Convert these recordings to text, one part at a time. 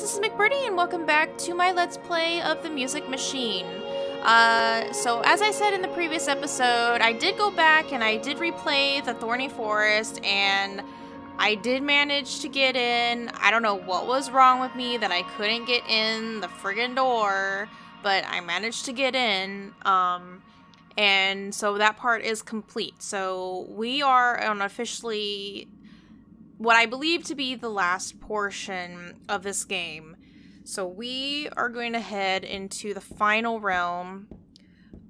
this is Mcbirdy and welcome back to my Let's Play of the Music Machine. Uh, so as I said in the previous episode, I did go back and I did replay the Thorny Forest and I did manage to get in. I don't know what was wrong with me that I couldn't get in the friggin' door, but I managed to get in. Um, and so that part is complete. So we are on officially what I believe to be the last portion of this game. So we are going to head into the final realm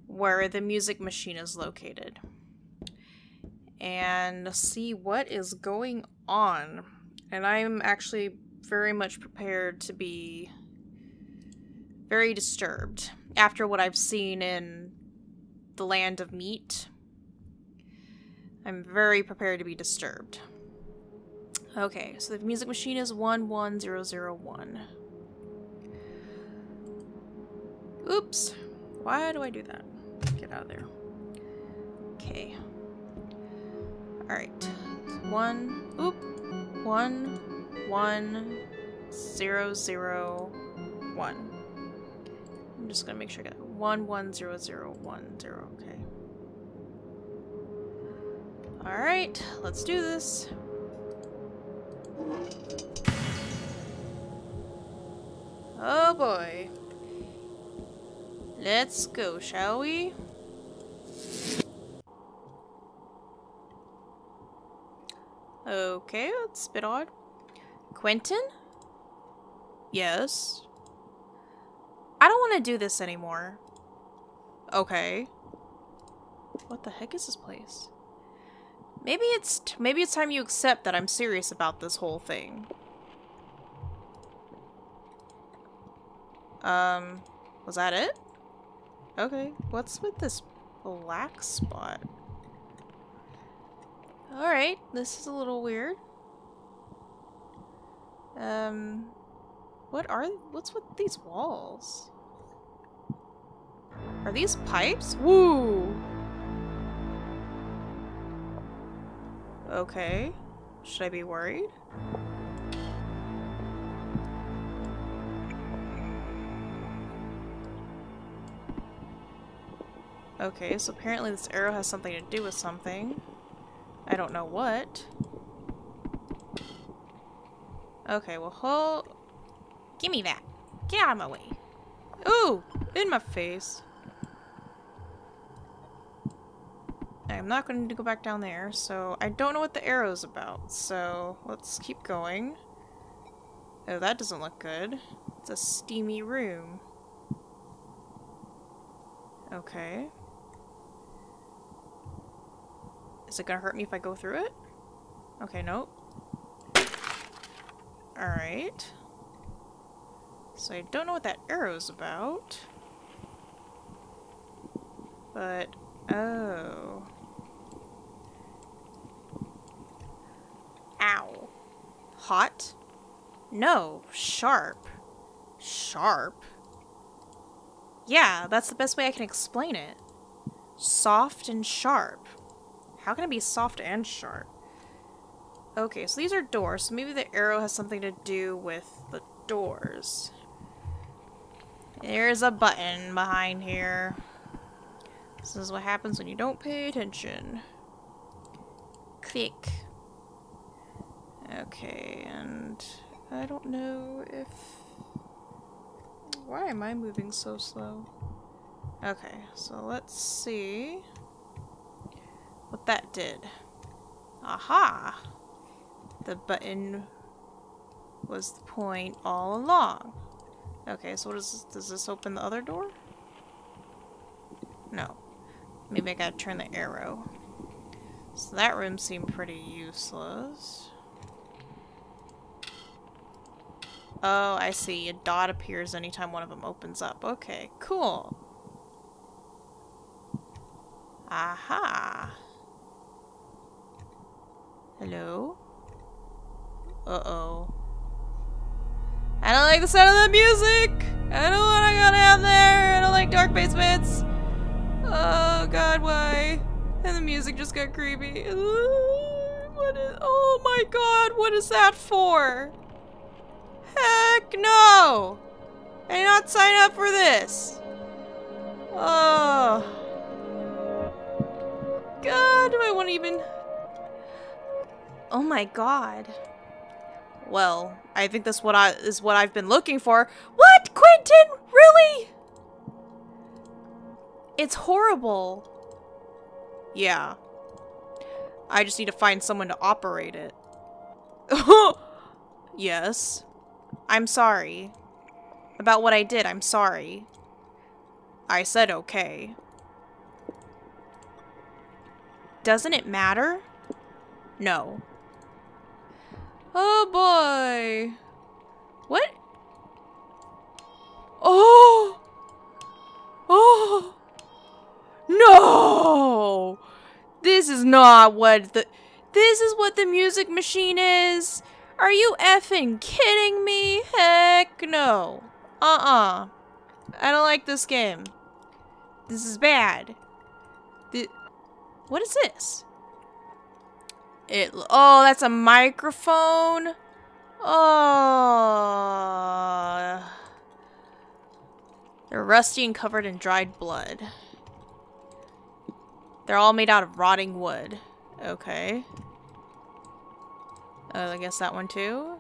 where the music machine is located and see what is going on. And I'm actually very much prepared to be very disturbed after what I've seen in the land of meat. I'm very prepared to be disturbed. Okay, so the music machine is 11001. Oops. Why do I do that? Get out of there. Okay. Alright. One. Oop. One. One. Zero. Zero. I'm just gonna make sure I get one. One. Zero. Zero. One. Zero. Okay. Alright. Let's do this. Oh boy. Let's go, shall we? Okay, that's a bit odd. Quentin? Yes. I don't want to do this anymore. Okay. What the heck is this place? Maybe it's maybe it's time you accept that I'm serious about this whole thing. Um, was that it? Okay, what's with this black spot? Alright, this is a little weird. Um, what are, what's with these walls? Are these pipes? Woo! Okay. Should I be worried? Okay, so apparently this arrow has something to do with something. I don't know what. Okay, well, hold... Give me that. Get out of my way. Ooh! In my face. I'm not going to go back down there, so I don't know what the arrow's about, so let's keep going. Oh, that doesn't look good. It's a steamy room. Okay. Is it gonna hurt me if I go through it? Okay, nope. Alright. So I don't know what that arrow's about. But, oh. Ow. Hot? No, sharp. Sharp? Yeah, that's the best way I can explain it. Soft and sharp. How can it be soft and sharp? Okay, so these are doors, so maybe the arrow has something to do with the doors. There's a button behind here. This is what happens when you don't pay attention. Click. Okay, and I don't know if... Why am I moving so slow? Okay, so let's see what that did. Aha! The button was the point all along. Okay, so what is this? Does this open the other door? No. Maybe I gotta turn the arrow. So that room seemed pretty useless. Oh, I see. A dot appears anytime one of them opens up. Okay, cool. Aha. Hello? Uh-oh. I don't like the sound of the music! I don't want to go down there! I don't like dark basements! Oh god, why? And the music just got creepy. What is- oh my god, what is that for? Heck no! I did not sign up for this? Oh. God, do I want to even... Oh my god. Well, I think that's what I is what I've been looking for. What, Quentin? Really? It's horrible. Yeah. I just need to find someone to operate it. yes. I'm sorry. About what I did, I'm sorry. I said okay. Doesn't it matter? No. Oh boy. What? Oh! Oh! No! This is not what the... This is what the music machine is? Are you effing kidding me? Heck no. Uh-uh. I don't like this game. This is bad. The, what is this? It. Oh, that's a microphone. Oh. They're rusty and covered in dried blood. They're all made out of rotting wood. Okay. Oh, I guess that one too.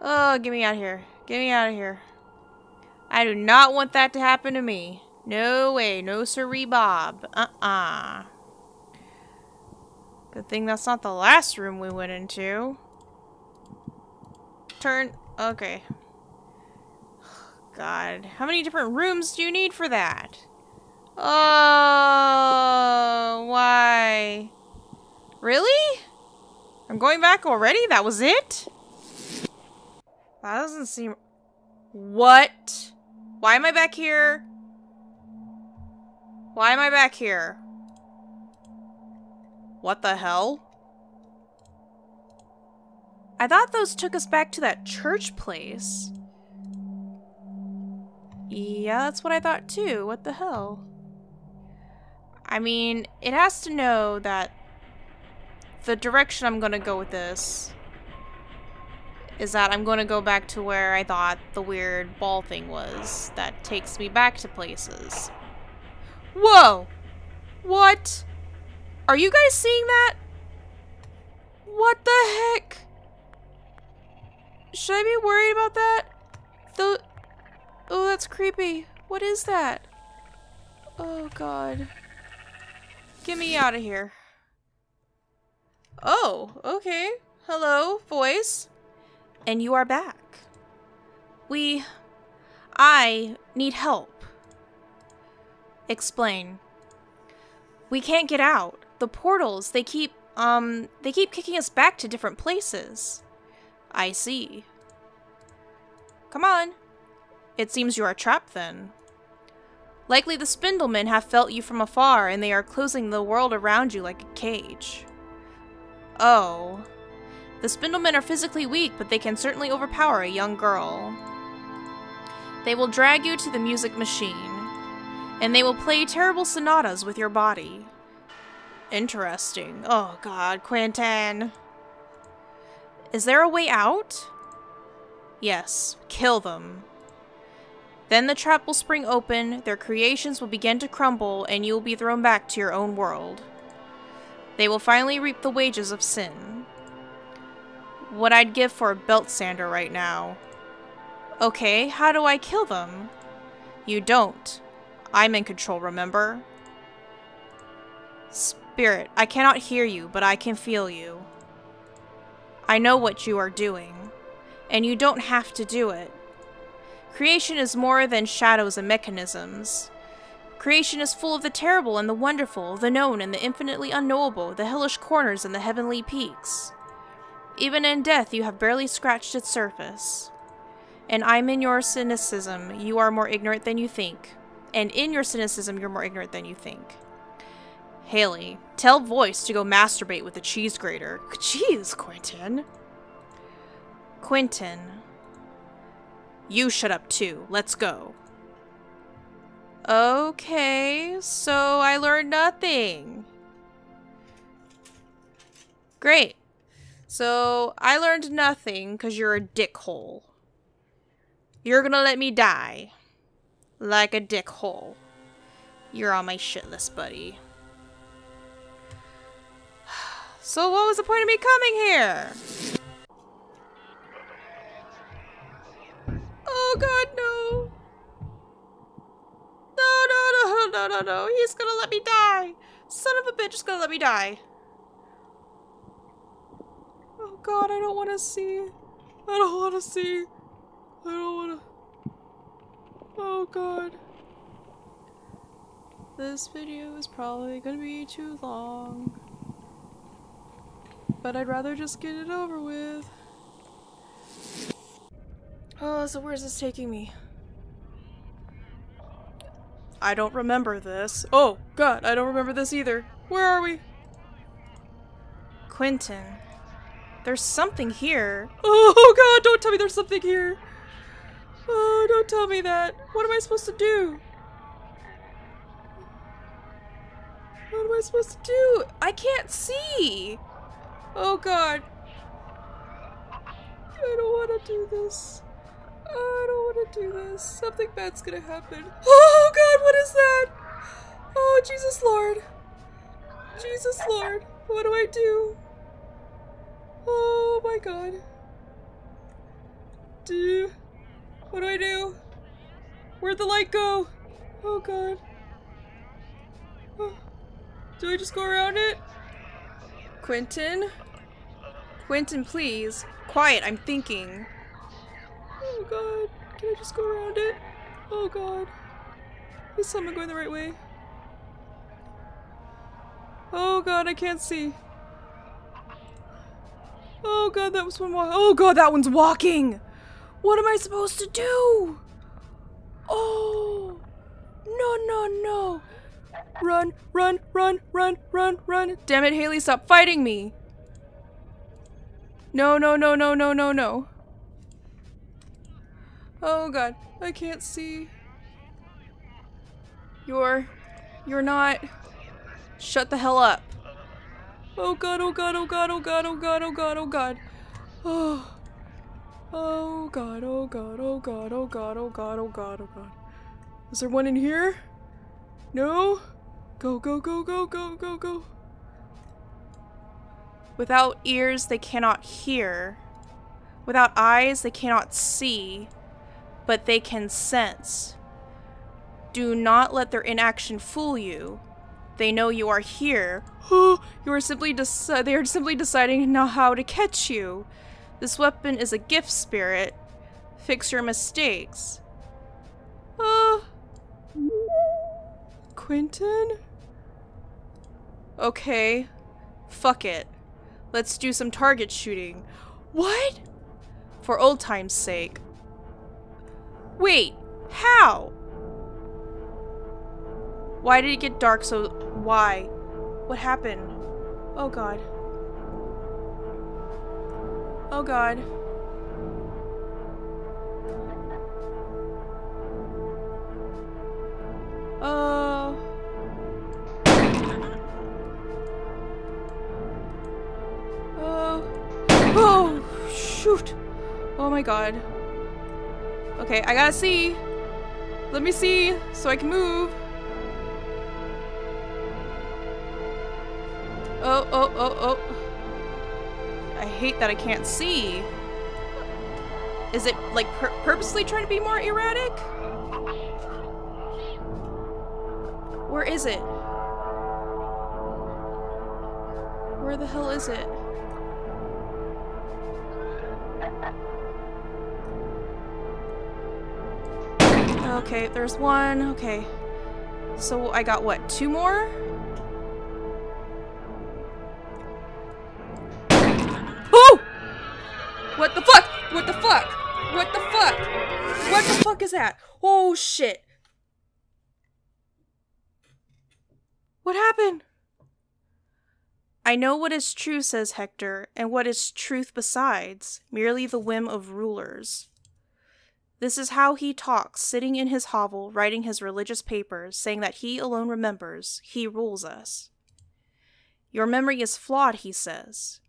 Oh, get me out of here. Get me out of here. I do not want that to happen to me. No way. No siree Bob. Uh-uh. Good thing that's not the last room we went into. Turn. Okay. God. How many different rooms do you need for that? Oh, why? Really? I'm going back already? That was it? That doesn't seem... What? Why am I back here? Why am I back here? What the hell? I thought those took us back to that church place. Yeah, that's what I thought too. What the hell? I mean, it has to know that the direction I'm gonna go with this is that I'm gonna go back to where I thought the weird ball thing was that takes me back to places. Whoa! What? Are you guys seeing that? What the heck? Should I be worried about that? The... Oh, that's creepy. What is that? Oh, God. Get me out of here. Oh, okay. Hello, voice. And you are back. We... I need help. Explain. We can't get out the portals, they keep, um, they keep kicking us back to different places. I see. Come on. It seems you are trapped then. Likely the Spindlemen have felt you from afar, and they are closing the world around you like a cage. Oh. The Spindlemen are physically weak, but they can certainly overpower a young girl. They will drag you to the music machine, and they will play terrible sonatas with your body. Interesting. Oh god, Quentin. Is there a way out? Yes, kill them. Then the trap will spring open, their creations will begin to crumble, and you will be thrown back to your own world. They will finally reap the wages of sin. What I'd give for a belt sander right now. Okay, how do I kill them? You don't. I'm in control, remember? Spirit, I cannot hear you, but I can feel you. I know what you are doing, and you don't have to do it. Creation is more than shadows and mechanisms. Creation is full of the terrible and the wonderful, the known and the infinitely unknowable, the hellish corners and the heavenly peaks. Even in death, you have barely scratched its surface. And I'm in your cynicism, you are more ignorant than you think. And in your cynicism, you're more ignorant than you think. Haley, tell Voice to go masturbate with a cheese grater. Jeez, Quentin. Quentin. You shut up too. Let's go. Okay, so I learned nothing. Great. So I learned nothing because you're a dickhole. You're gonna let me die. Like a dickhole. You're on my shit list, buddy. So what was the point of me coming here? Oh god, no. No, no, no, no, no, no. He's gonna let me die. Son of a bitch is gonna let me die. Oh god, I don't want to see. I don't want to see. I don't want to. Oh god. This video is probably gonna be too long. But I'd rather just get it over with. Oh, so where's this taking me? I don't remember this. Oh, God, I don't remember this either. Where are we? Quentin. There's something here. Oh, God, don't tell me there's something here. Oh, don't tell me that. What am I supposed to do? What am I supposed to do? I can't see. Oh, God. I don't want to do this. I don't want to do this. Something bad's gonna happen. Oh god, what is that? Oh, Jesus Lord. Jesus Lord. What do I do? Oh my god. Do. What do I do? Where'd the light go? Oh god. Oh. Do I just go around it? Quentin? Quentin, please. Quiet, I'm thinking. Oh god, can I just go around it? Oh god. Tell me I'm going the right way. Oh god, I can't see. Oh god, that was one walk. Oh god, that one's walking! What am I supposed to do? Oh! No, no, no! Run, run, run, run, run, run! Damn it, Haley, stop fighting me! No, no, no, no, no, no, no. Oh god, I can't see. You're... You're not... Shut the hell up. Oh god, oh god, oh god, oh god, oh god, oh god, oh god. Oh. Oh god, oh god, oh god, oh god, oh god, oh god, oh god. Is there one in here? No? Go, go, go, go, go, go, go. Without ears, they cannot hear. Without eyes, they cannot see but they can sense. Do not let their inaction fool you. They know you are here. you are simply they are simply deciding now how to catch you. This weapon is a gift spirit. Fix your mistakes. Uh Quentin? Okay. Fuck it. Let's do some target shooting. What? For old time's sake. Wait, how? Why did it get dark so... Why? What happened? Oh god. Oh god. Oh. Oh. Oh, shoot. Oh my god. Okay, I gotta see. Let me see so I can move. Oh, oh, oh, oh. I hate that I can't see. Is it, like, pur purposely trying to be more erratic? Where is it? Where the hell is it? Okay, there's one. Okay. So I got what, two more? Oh! What the fuck? What the fuck? What the fuck? What the fuck is that? Oh shit. What happened? I know what is true, says Hector, and what is truth besides, merely the whim of rulers. This is how he talks, sitting in his hovel, writing his religious papers, saying that he alone remembers, he rules us. Your memory is flawed, he says.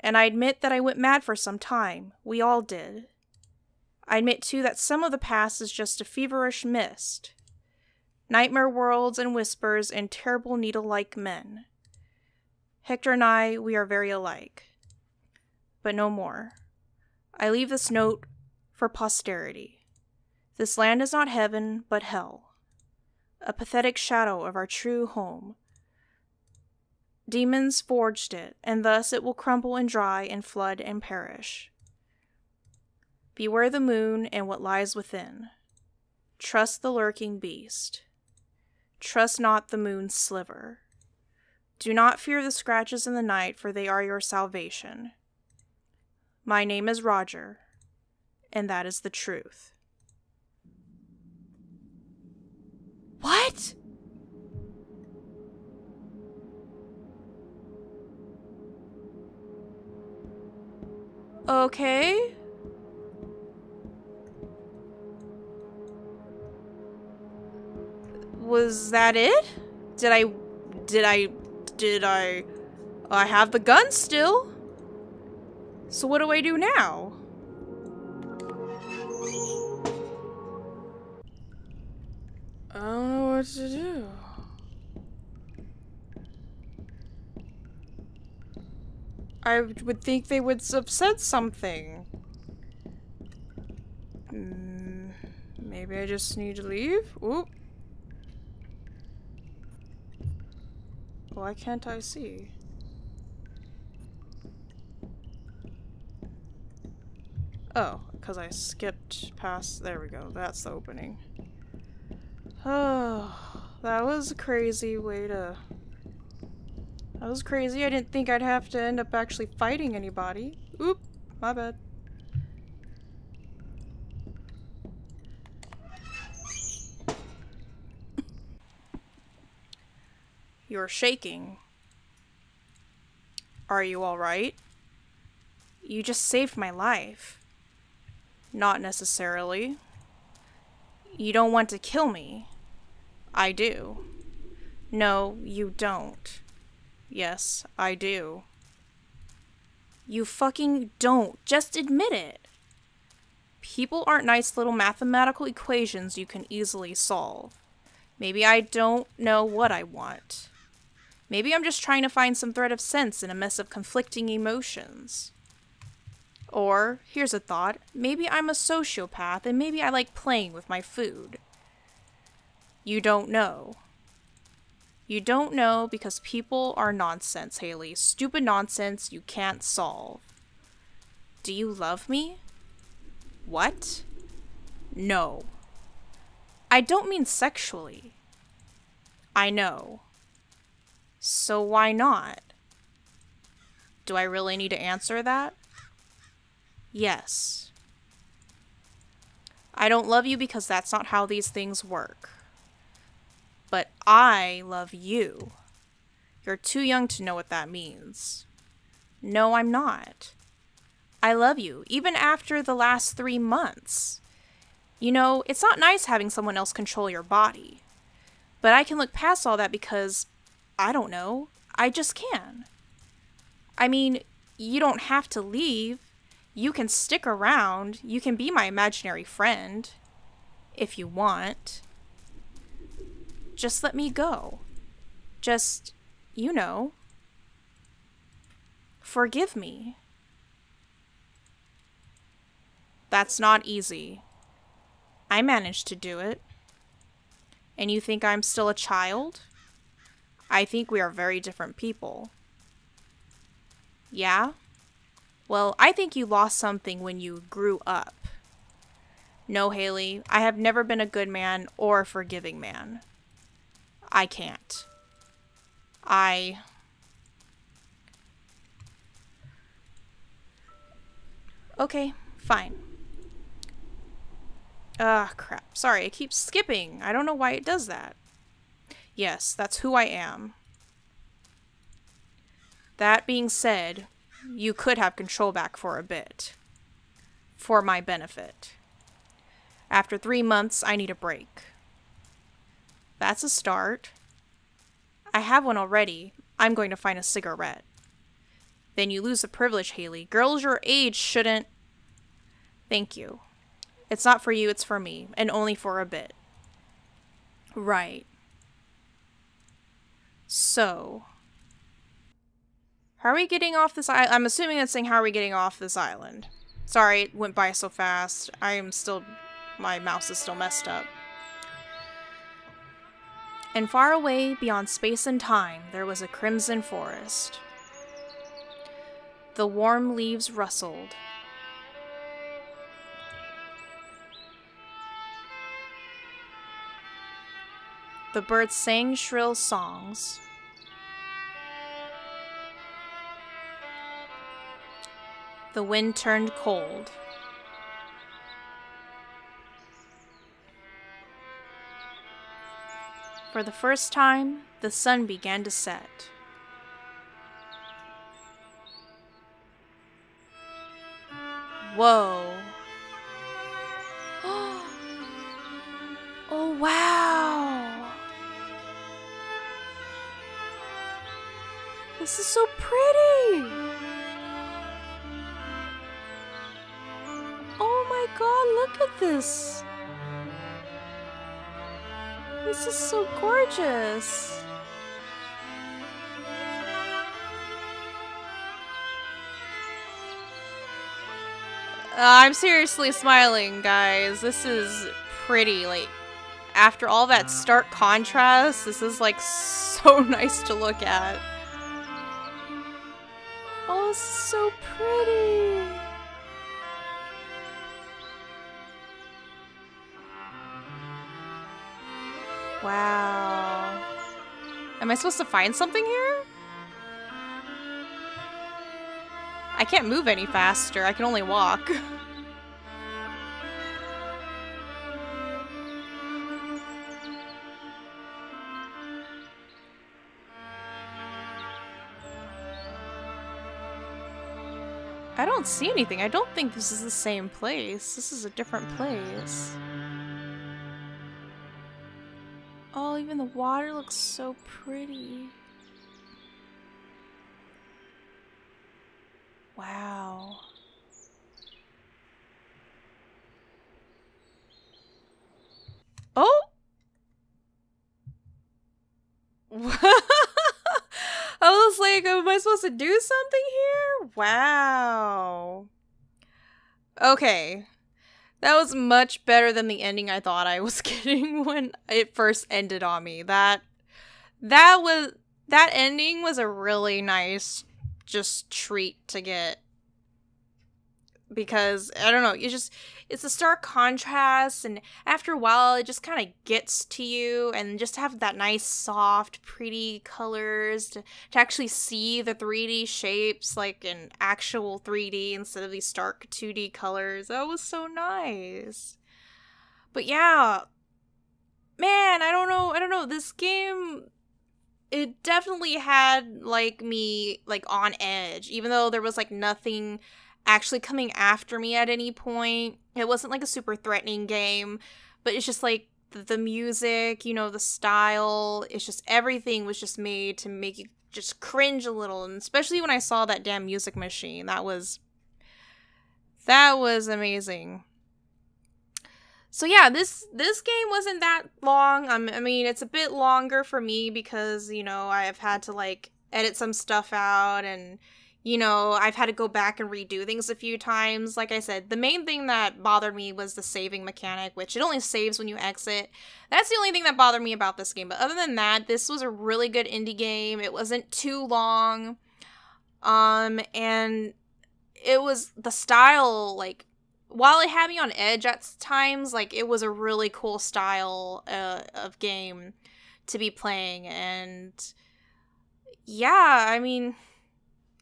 And I admit that I went mad for some time. We all did. I admit too that some of the past is just a feverish mist. Nightmare worlds and whispers and terrible needle like men. Hector and I, we are very alike. But no more. I leave this note for posterity. This land is not heaven, but hell. A pathetic shadow of our true home. Demons forged it, and thus it will crumble and dry and flood and perish. Beware the moon and what lies within. Trust the lurking beast. Trust not the moon's sliver. Do not fear the scratches in the night, for they are your salvation. My name is Roger, and that is the truth. What? Okay. Was that it? Did I did I did I I have the gun still? So what do I do now? What to do. I would think they would have said something. Mm, maybe I just need to leave? Oop. Why can't I see? Oh, because I skipped past- there we go, that's the opening. Oh, that was a crazy way to... That was crazy. I didn't think I'd have to end up actually fighting anybody. Oop, my bad. You're shaking. Are you alright? You just saved my life. Not necessarily. You don't want to kill me. I do. No, you don't. Yes, I do. You fucking don't. Just admit it. People aren't nice little mathematical equations you can easily solve. Maybe I don't know what I want. Maybe I'm just trying to find some thread of sense in a mess of conflicting emotions. Or, here's a thought, maybe I'm a sociopath and maybe I like playing with my food. You don't know. You don't know because people are nonsense, Haley. Stupid nonsense you can't solve. Do you love me? What? No. I don't mean sexually. I know. So why not? Do I really need to answer that? Yes. I don't love you because that's not how these things work. But I love you. You're too young to know what that means. No, I'm not. I love you, even after the last three months. You know, it's not nice having someone else control your body. But I can look past all that because I don't know. I just can. I mean, you don't have to leave. You can stick around. You can be my imaginary friend. If you want. Just let me go. Just, you know. Forgive me. That's not easy. I managed to do it. And you think I'm still a child? I think we are very different people. Yeah? Well, I think you lost something when you grew up. No, Haley, I have never been a good man or a forgiving man. I can't. I. Okay, fine. Ah, crap. Sorry, it keeps skipping. I don't know why it does that. Yes, that's who I am. That being said, you could have control back for a bit. For my benefit. After three months, I need a break. That's a start. I have one already. I'm going to find a cigarette. Then you lose the privilege, Haley. Girls your age shouldn't. Thank you. It's not for you, it's for me, and only for a bit. Right. So, how are we getting off this island? I'm assuming it's saying how are we getting off this island. Sorry, it went by so fast. I am still... My mouse is still messed up. And far away, beyond space and time, there was a crimson forest. The warm leaves rustled. The birds sang shrill songs. The wind turned cold. For the first time, the sun began to set. Whoa. oh, wow. This is so pretty. Oh my god, look at this. This is so gorgeous. Uh, I'm seriously smiling, guys. This is pretty. Like, after all that stark contrast, this is like so nice to look at. Oh, this is so pretty. Wow. Am I supposed to find something here? I can't move any faster. I can only walk. I don't see anything. I don't think this is the same place. This is a different place. Even the water looks so pretty. Wow. Oh! I was like, am I supposed to do something here? Wow. Okay. That was much better than the ending I thought I was getting when it first ended on me. That that was that ending was a really nice just treat to get because I don't know, you just it's a stark contrast and after a while it just kind of gets to you and just have that nice soft pretty colors to, to actually see the 3D shapes like in actual 3D instead of these stark 2D colors. That was so nice. But yeah, man, I don't know, I don't know, this game it definitely had like me like on edge even though there was like nothing actually coming after me at any point it wasn't like a super threatening game but it's just like the, music you know the style it's just everything was just made to make you just cringe a little and especially when i saw that damn music machine that was that was amazing so yeah, this this game wasn't that long. Um, I mean, it's a bit longer for me because you know I've had to like edit some stuff out and you know I've had to go back and redo things a few times. Like I said, the main thing that bothered me was the saving mechanic, which it only saves when you exit. That's the only thing that bothered me about this game. But other than that, this was a really good indie game. It wasn't too long, um, and it was the style like while it had me on edge at times, like it was a really cool style uh, of game to be playing, and yeah, I mean,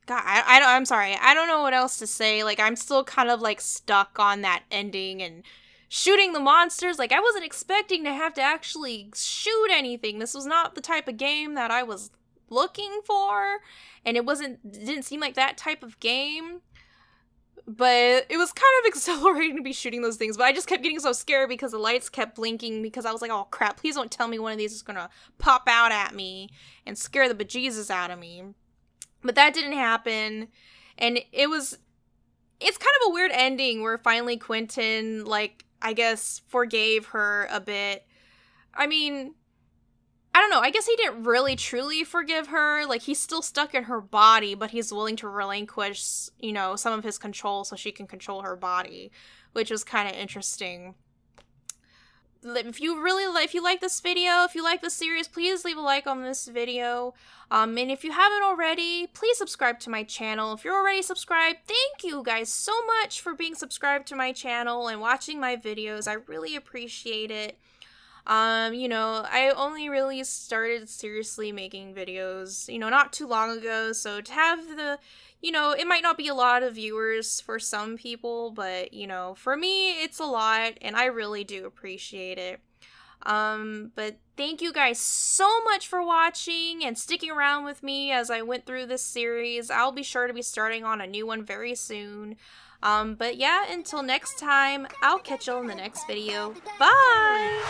God, I, I I'm sorry, I don't know what else to say. Like I'm still kind of like stuck on that ending and shooting the monsters. Like I wasn't expecting to have to actually shoot anything. This was not the type of game that I was looking for, and it wasn't didn't seem like that type of game but it was kind of exhilarating to be shooting those things but i just kept getting so scared because the lights kept blinking because i was like oh crap please don't tell me one of these is gonna pop out at me and scare the bejesus out of me but that didn't happen and it was it's kind of a weird ending where finally Quentin, like, I guess, forgave her a bit. I mean, I don't know. I guess he didn't really truly forgive her. Like he's still stuck in her body, but he's willing to relinquish, you know, some of his control so she can control her body, which was kind of interesting. If you really like, if you like this video, if you like this series, please leave a like on this video. Um, and if you haven't already, please subscribe to my channel. If you're already subscribed, thank you guys so much for being subscribed to my channel and watching my videos. I really appreciate it. Um, you know, I only really started seriously making videos, you know, not too long ago, so to have the, you know, it might not be a lot of viewers for some people, but, you know, for me, it's a lot, and I really do appreciate it. Um, but thank you guys so much for watching and sticking around with me as I went through this series. I'll be sure to be starting on a new one very soon. Um, but yeah, until next time, I'll catch you all in the next video. Bye!